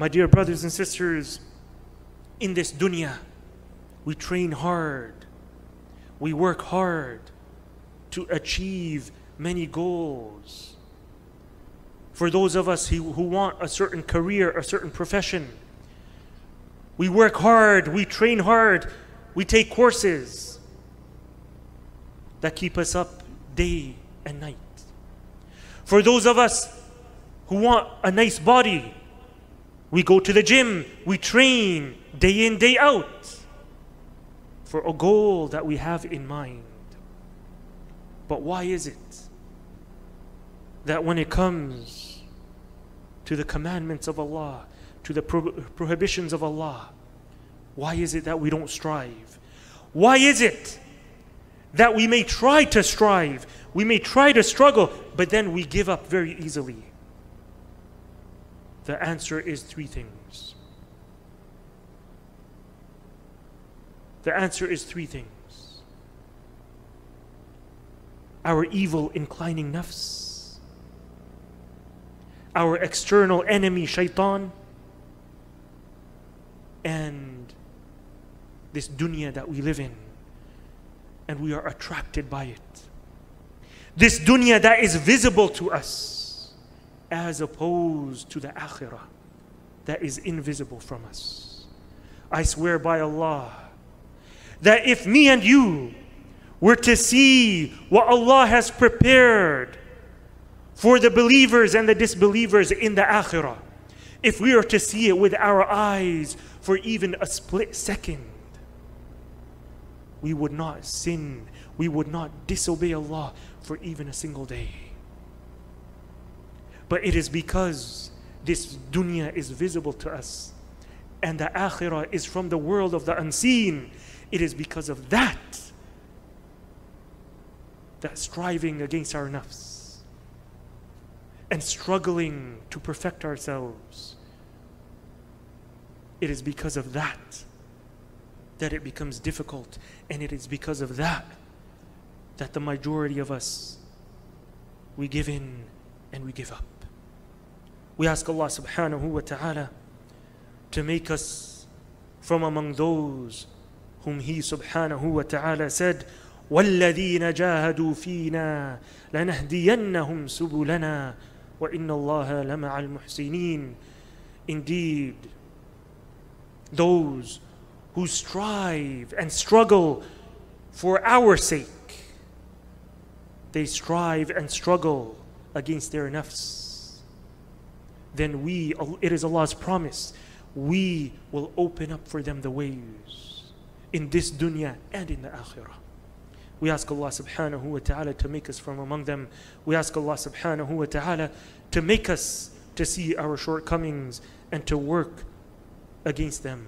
My dear brothers and sisters, in this dunya, we train hard, we work hard to achieve many goals. For those of us who, want a certain career, a certain profession, we work hard, we train hard, we take courses that keep us up day and night. For those of us who want a nice body, we go to the gym, we train day in, day out for a goal that we have in mind. But why is it that when it comes to the commandments of Allah, to the pro- prohibitions of Allah, why is it that we don't strive? Why is it that we may try to strive, we may try to struggle, but then we give up very easily? The answer is three things. The answer is three things. Our evil, inclining nafs, our external enemy, shaitan, and this dunya that we live in, and we are attracted by it. This dunya that is visible to us, as opposed to the akhirah that is invisible from us. I swear by Allah that if me and you were to see what Allah has prepared for the believers and the disbelievers in the akhirah, if we were to see it with our eyes for even a split second, we would not sin, we would not disobey Allah for even a single day. But it is because this dunya is visible to us and the akhirah is from the world of the unseen. It is because of that that striving against our nafs and struggling to perfect ourselves, it is because of that that it becomes difficult. And it is because of that that the majority of us, we give in and we give up. We ask Allah subhanahu wa ta'ala to make us from among those whom He subhanahu wa ta'ala said, والذين جاهدوا فينا لنهدينهم سبلنا وإن الله لمع المحسنين Indeed, those who strive and struggle for our sake, they strive and struggle against their nafs. Then we, it is Allah's promise, we will open up for them the ways in this dunya and in the akhirah. We ask Allah subhanahu wa ta'ala to make us from among them. We ask Allah subhanahu wa ta'ala to make us to see our shortcomings and to work against them.